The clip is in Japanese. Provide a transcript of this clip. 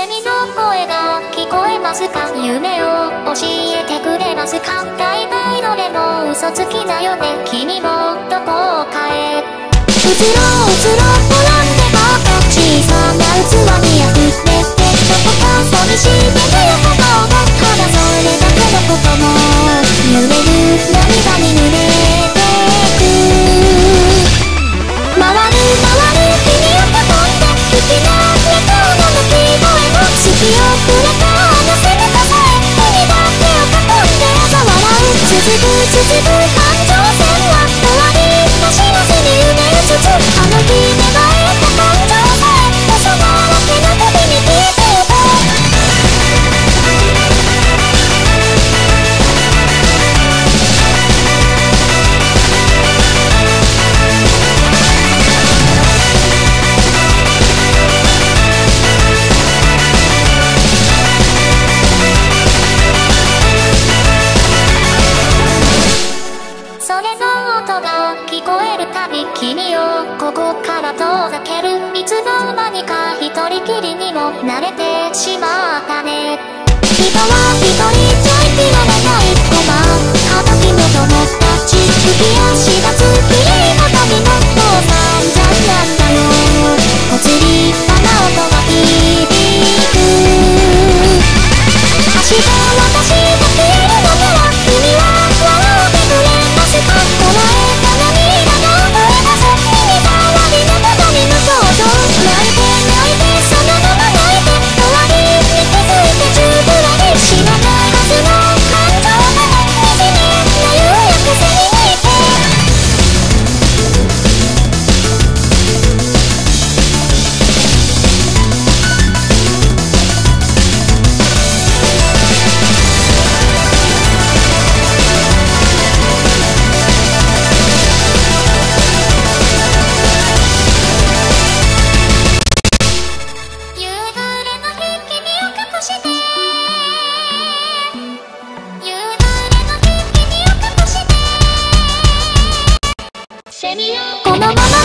セミの声が聞こえますか夢を教えてくれますか大体どれも嘘つきだよね君もどこかへうつろうつろほらんでまた小さな器にく続く感情線は終わり。走らずに埋めつつあの日い君をここから遠ざけるいつの間にか一人きりにも慣れてしまったね。人は一人じゃ生きられない。困った時の友達吹き足このまま。